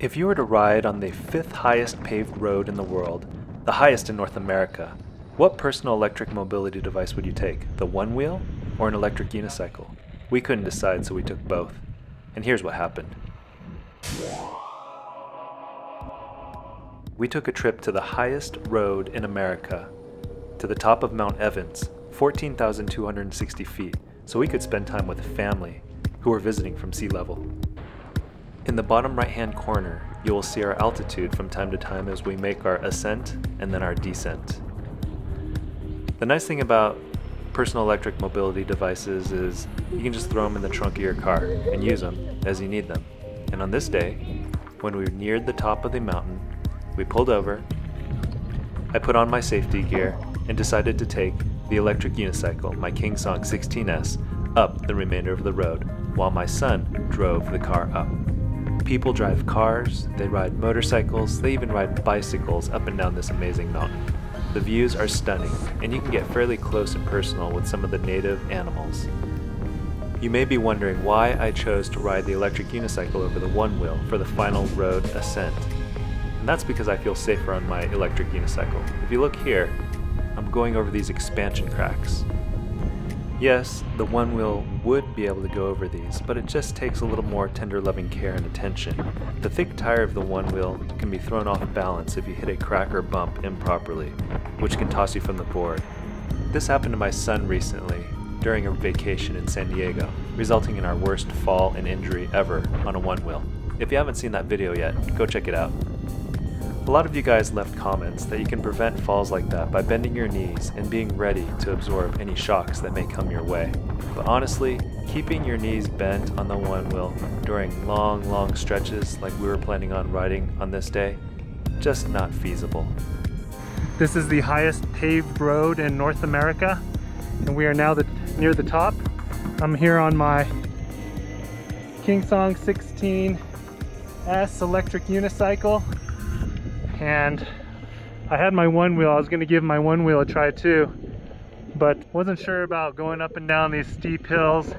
If you were to ride on the fifth highest paved road in the world, the highest in North America, what personal electric mobility device would you take? The Onewheel or an electric unicycle? We couldn't decide, so we took both. And here's what happened. We took a trip to the highest road in America, to the top of Mount Evans, 14,260 feet, so we could spend time with a family who were visiting from sea level. In the bottom right hand corner, you will see our altitude from time to time as we make our ascent and then our descent. The nice thing about personal electric mobility devices is you can just throw them in the trunk of your car and use them as you need them. And on this day, when we neared the top of the mountain, we pulled over, I put on my safety gear, and decided to take the electric unicycle, my King Song 16S, up the remainder of the road, while my son drove the car up. People drive cars, they ride motorcycles, they even ride bicycles up and down this amazing mountain. The views are stunning, and you can get fairly close and personal with some of the native animals. You may be wondering why I chose to ride the electric unicycle over the Onewheel for the final road ascent. And that's because I feel safer on my electric unicycle. If you look here, I'm going over these expansion cracks. Yes, the Onewheel would be able to go over these, but it just takes a little more tender loving care and attention. The thick tire of the Onewheel can be thrown off balance if you hit a crack or bump improperly, which can toss you from the board. This happened to my son recently during a vacation in San Diego, resulting in our worst fall and injury ever on a Onewheel. If you haven't seen that video yet, go check it out. A lot of you guys left comments that you can prevent falls like that by bending your knees and being ready to absorb any shocks that may come your way. But honestly, keeping your knees bent on the Onewheel during long, long stretches like we were planning on riding on this day, just not feasible. This is the highest paved road in North America, and we are now the, near the top. I'm here on my King Song 16S electric unicycle and I had my Onewheel. I was gonna give my Onewheel a try too, but wasn't sure about going up and down these steep hills.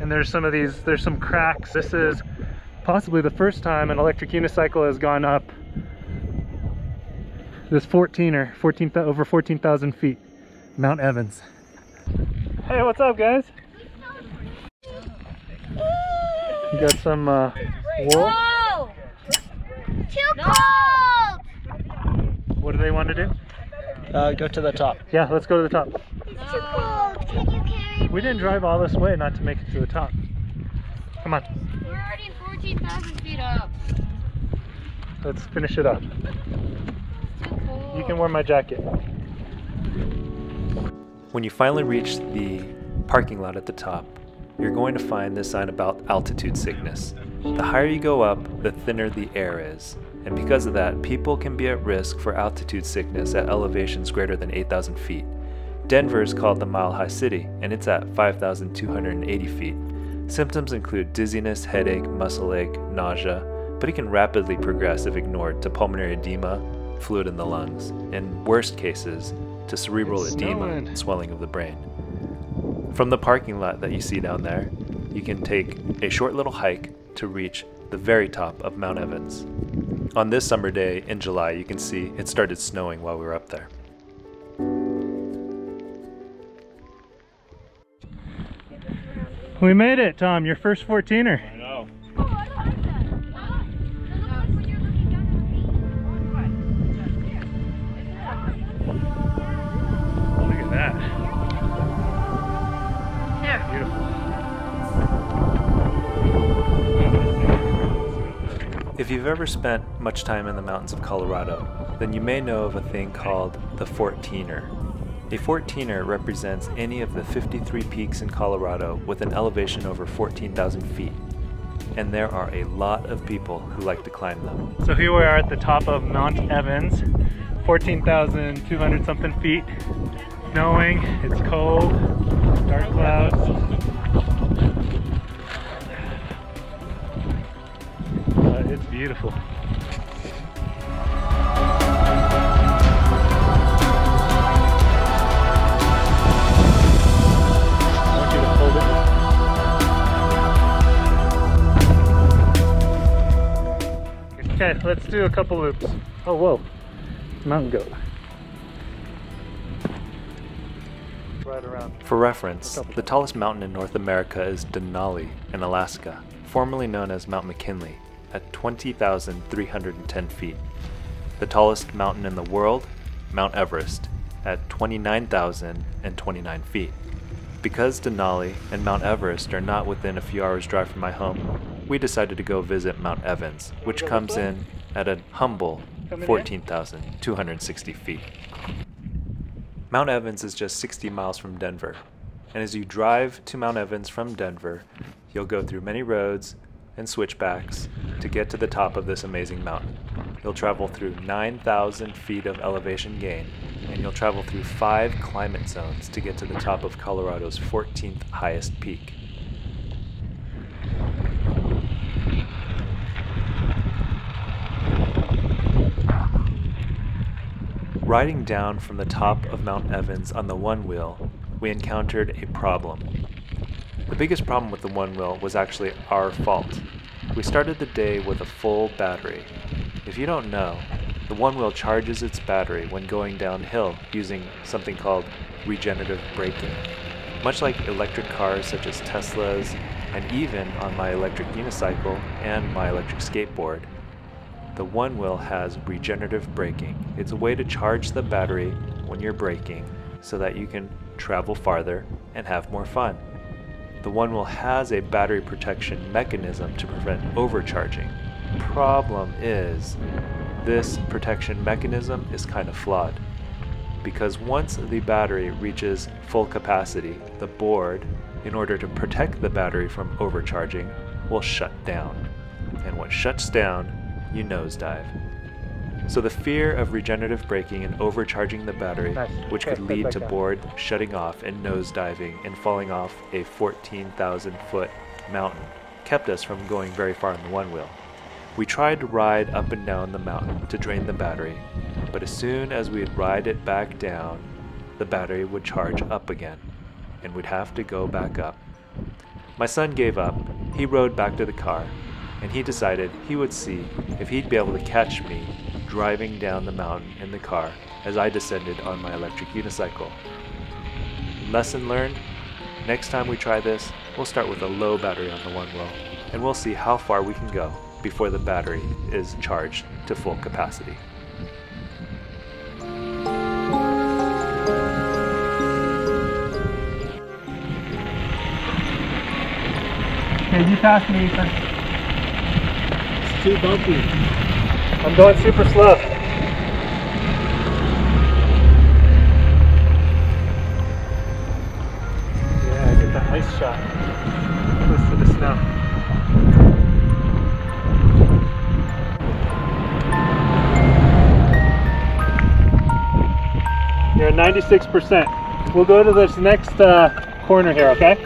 And there's some of these, there's some cracks. This is possibly the first time an electric unicycle has gone up this 14er, 14, over 14,000 feet, Mount Evans. Hey, what's up guys? You got some uh, wool? No! Cold! What do they want to do? Uh, go to the top. Yeah, let's go to the top. It's too cold. Can you carry We didn't drive all this way not to make it to the top. Come on, We're already 14,000 feet up. let's finish it up. It's too cold. You can wear my jacket. When you finally reach the parking lot at the top, you're going to find this sign about altitude sickness. The higher you go up, the thinner the air is. And because of that, people can be at risk for altitude sickness at elevations greater than 8,000 feet. Denver is called the Mile High City, and it's at 5,280 feet. Symptoms include dizziness, headache, muscle ache, nausea, but it can rapidly progress if ignored to pulmonary edema, fluid in the lungs, and worst cases, to cerebral It's edema, snowing. swelling of the brain. From the parking lot that you see down there, you can take a short little hike to reach the very top of Mount Evans. On this summer day in July, you can see it started snowing while we were up there. We made it, Tom. Your first 14er. Ever spent much time in the mountains of Colorado, then you may know of a thing called the 14er. A 14er represents any of the 53 peaks in Colorado with an elevation over 14,000 feet. And there are a lot of people who like to climb them. So here we are at the top of Mount Evans, 14,200 something feet. Snowing, it's cold, dark clouds. Beautiful. I want you to hold it. Okay, let's do a couple loops. Oh, whoa. Mountain goat. Right around. For reference, the tallest mountain in North America is Denali in Alaska, formerly known as Mount McKinley, at 20,310 feet. The tallest mountain in the world, Mount Everest, at 29,029 feet. Because Denali and Mount Everest are not within a few hours' drive from my home, we decided to go visit Mount Evans, which comes in at a humble Come in here? 14,260 feet. Mount Evans is just 60 miles from Denver, and as you drive to Mount Evans from Denver, you'll go through many roads and switchbacks to get to the top of this amazing mountain. You'll travel through 9,000 feet of elevation gain, and you'll travel through five climate zones to get to the top of Colorado's 14th highest peak. Riding down from the top of Mount Evans on the Onewheel, we encountered a problem. The biggest problem with the Onewheel was actually our fault. We started the day with a full battery. If you don't know, the Onewheel charges its battery when going downhill using something called regenerative braking. Much like electric cars such as Teslas, and even on my electric unicycle and my electric skateboard, the Onewheel has regenerative braking. It's a way to charge the battery when you're braking so that you can travel farther and have more fun. The Onewheel has a battery protection mechanism to prevent overcharging. Problem is, this protection mechanism is kind of flawed. Because once the battery reaches full capacity, the board, in order to protect the battery from overcharging, will shut down. And what shuts down you nosedive. So the fear of regenerative braking and overcharging the battery, Nice. which could lead to board shutting off and nosediving and falling off a 14,000 foot mountain, kept us from going very far on the Onewheel. We tried to ride up and down the mountain to drain the battery, but as soon as we'd ride it back down, the battery would charge up again, and we'd have to go back up. My son gave up. He rode back to the car, and he decided he would see if he'd be able to catch me driving down the mountain in the car as I descended on my electric unicycle. Lesson learned next time we try this, we'll start with a low battery on the Onewheel, and we'll see how far we can go before the battery is charged to full capacity. Okay, you passed me, Ethan. It's too bumpy. I'm going super slow. Yeah, get that nice shot. Close to the snow. You're at 96%. We'll go to this next uh, corner here, okay?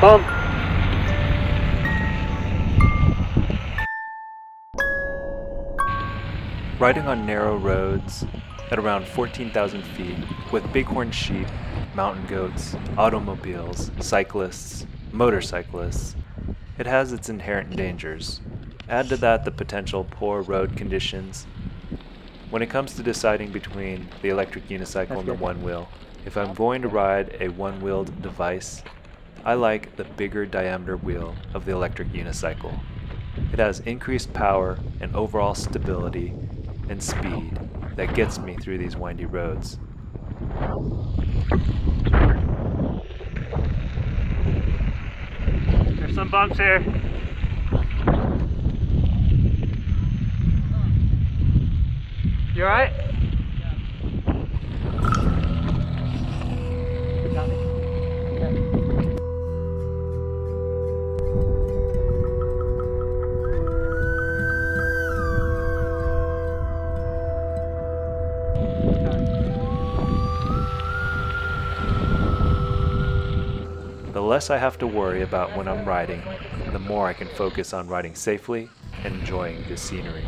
Bump. Riding on narrow roads at around 14,000 feet with bighorn sheep, mountain goats, automobiles, cyclists, motorcyclists, it has its inherent dangers. Add to that the potential poor road conditions. When it comes to deciding between the electric unicycle and the Onewheel, if I'm going to ride a one wheeled device, I like the bigger diameter wheel of the electric unicycle. It has increased power and overall stability and speed that gets me through these windy roads. There's some bumps here. You alright? The less I have to worry about when I'm riding, the more I can focus on riding safely and enjoying the scenery.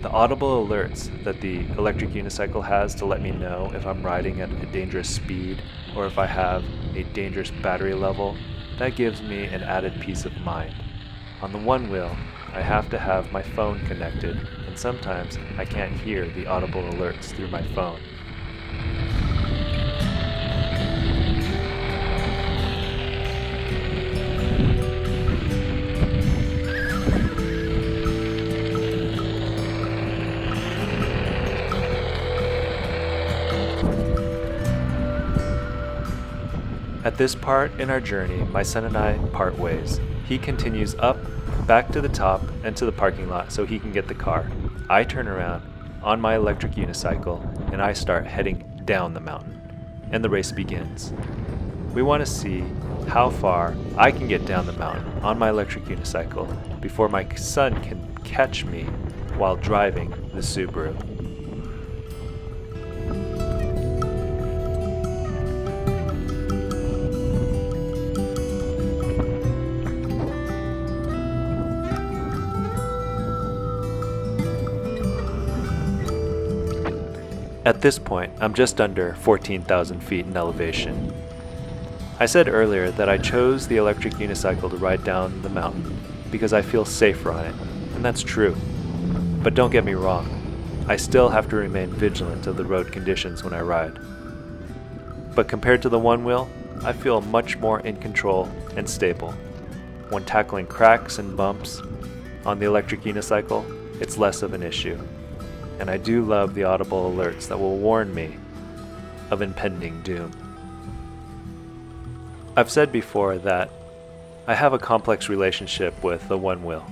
The audible alerts that the electric unicycle has to let me know if I'm riding at a dangerous speed or if I have a dangerous battery level that gives me an added peace of mind. On the Onewheel, I have to have my phone connected, and sometimes I can't hear the audible alerts through my phone. At this part in our journey, my son and I part ways. He continues up, back to the top, and to the parking lot so he can get the car. I turn around on my electric unicycle and I start heading down the mountain. And the race begins. We want to see how far I can get down the mountain on my electric unicycle before my son can catch me while driving the Subaru. At this point, I'm just under 14,000 feet in elevation. I said earlier that I chose the electric unicycle to ride down the mountain because I feel safer on it, and that's true. But don't get me wrong, I still have to remain vigilant of the road conditions when I ride. But compared to the Onewheel, I feel much more in control and stable. When tackling cracks and bumps on the electric unicycle, it's less of an issue and I do love the audible alerts that will warn me of impending doom. I've said before that I have a complex relationship with the Onewheel.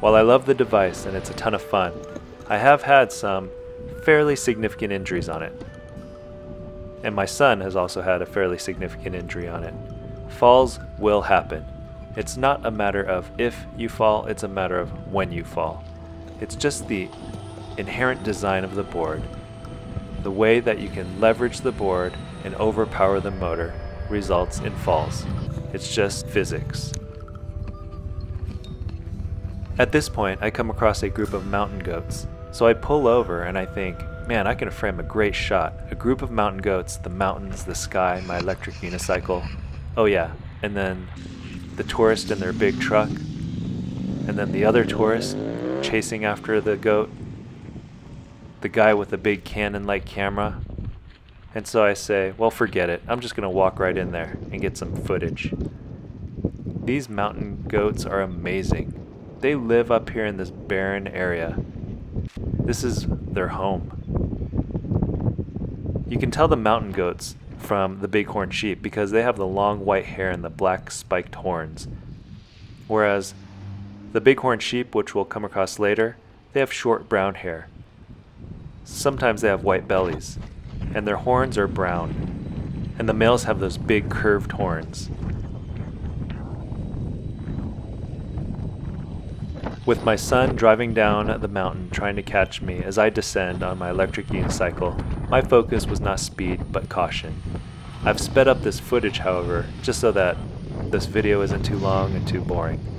While I love the device and it's a ton of fun, I have had some fairly significant injuries on it. And my son has also had a fairly significant injury on it. Falls will happen. It's not a matter of if you fall, it's a matter of when you fall. It's just the inherent design of the board, the way that you can leverage the board and overpower the motor results in falls. It's just physics. At this point, I come across a group of mountain goats. So I pull over and I think, man, I can frame a great shot. A group of mountain goats, the mountains, the sky, my electric unicycle. Oh yeah, and then the tourist in their big truck. And then the other tourist chasing after the goat the guy with the big Canon like camera. And so I say, well, forget it. I'm just going to walk right in there and get some footage. These mountain goats are amazing. They live up here in this barren area. This is their home. You can tell the mountain goats from the bighorn sheep because they have the long white hair and the black spiked horns. Whereas the bighorn sheep, which we'll come across later, they have short brown hair. Sometimes they have white bellies, and their horns are brown, and the males have those big curved horns. With my son driving down the mountain trying to catch me as I descend on my electric unicycle, my focus was not speed but caution. I've sped up this footage, however, just so that this video isn't too long and too boring.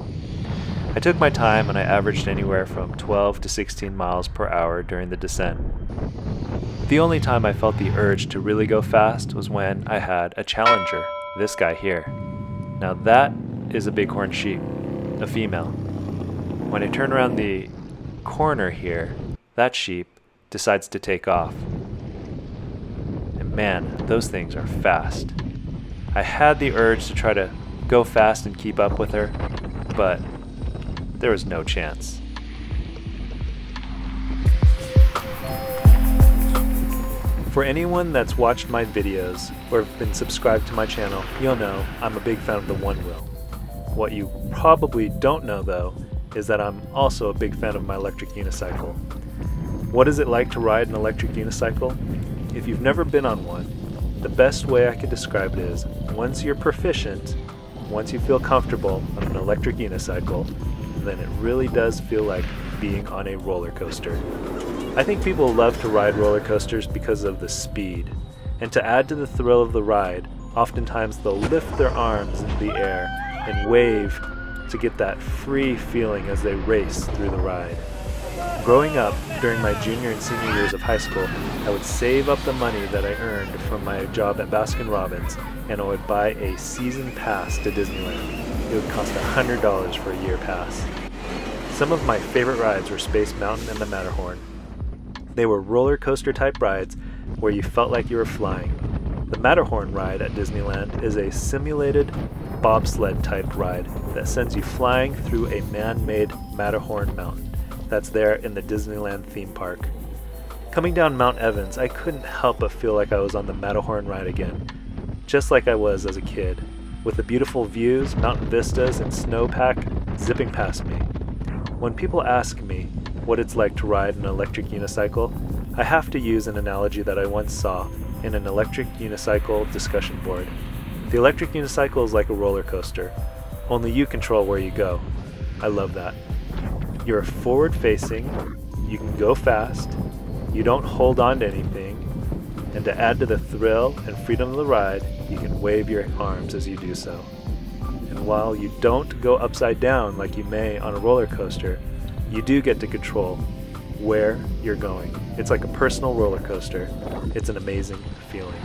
I took my time and I averaged anywhere from 12 to 16 miles per hour during the descent. The only time I felt the urge to really go fast was when I had a challenger, this guy here. Now that is a bighorn sheep, a female. When I turn around the corner here, that sheep decides to take off. And man, those things are fast. I had the urge to try to go fast and keep up with her, but there was no chance. For anyone that's watched my videos or been subscribed to my channel, you'll know I'm a big fan of the Onewheel. What you probably don't know though is that I'm also a big fan of my electric unicycle. What is it like to ride an electric unicycle? If you've never been on one, the best way I could describe it is once you're proficient, once you feel comfortable on an electric unicycle, then it really does feel like being on a roller coaster. I think people love to ride roller coasters because of the speed. And to add to the thrill of the ride, oftentimes they'll lift their arms in the air and wave to get that free feeling as they race through the ride. Growing up, during my junior and senior years of high school, I would save up the money that I earned from my job at Baskin Robbins and I would buy a season pass to Disneyland. It would cost $100 for a year pass. Some of my favorite rides were Space Mountain and the Matterhorn. They were roller coaster type rides where you felt like you were flying. The Matterhorn ride at Disneyland is a simulated bobsled type ride that sends you flying through a man made Matterhorn mountain that's there in the Disneyland theme park. Coming down Mount Evans, I couldn't help but feel like I was on the Matterhorn ride again, just like I was as a kid, with the beautiful views, mountain vistas, and snowpack zipping past me. When people ask me what it's like to ride an electric unicycle, I have to use an analogy that I once saw in an electric unicycle discussion board. The electric unicycle is like a roller coaster, only you control where you go. I love that. You're forward facing, you can go fast, you don't hold on to anything, and to add to the thrill and freedom of the ride, you can wave your arms as you do so. And while you don't go upside down like you may on a roller coaster, you do get to control where you're going. It's like a personal roller coaster. It's an amazing feeling.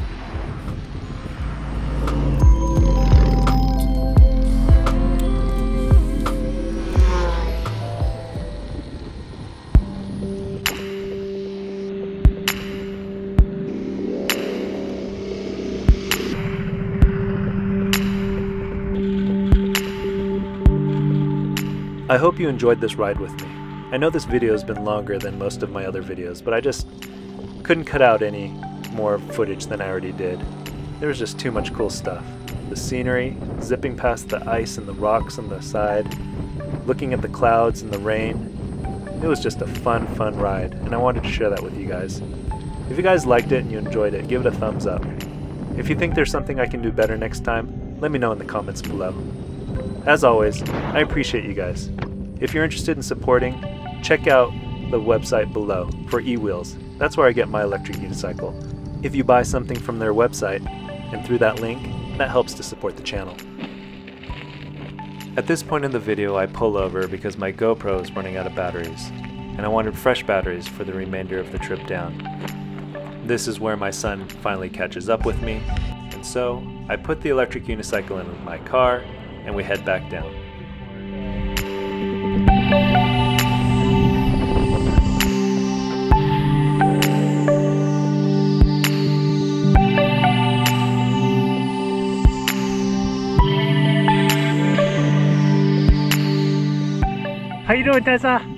I hope you enjoyed this ride with me. I know this video has been longer than most of my other videos, but I just couldn't cut out any more footage than I already did. There was just too much cool stuff. The scenery, zipping past the ice and the rocks on the side, looking at the clouds and the rain. It was just a fun, fun ride, and I wanted to share that with you guys. If you guys liked it and you enjoyed it, give it a thumbs up. If you think there's something I can do better next time, let me know in the comments below. As always, I appreciate you guys. If you're interested in supporting, check out the website below for eWheels. That's where I get my electric unicycle. If you buy something from their website and through that link, that helps to support the channel. At this point in the video, I pull over because my GoPro is running out of batteries, and I wanted fresh batteries for the remainder of the trip down. This is where my son finally catches up with me, and so I put the electric unicycle in my car and we head back down. How you doing, Tessa?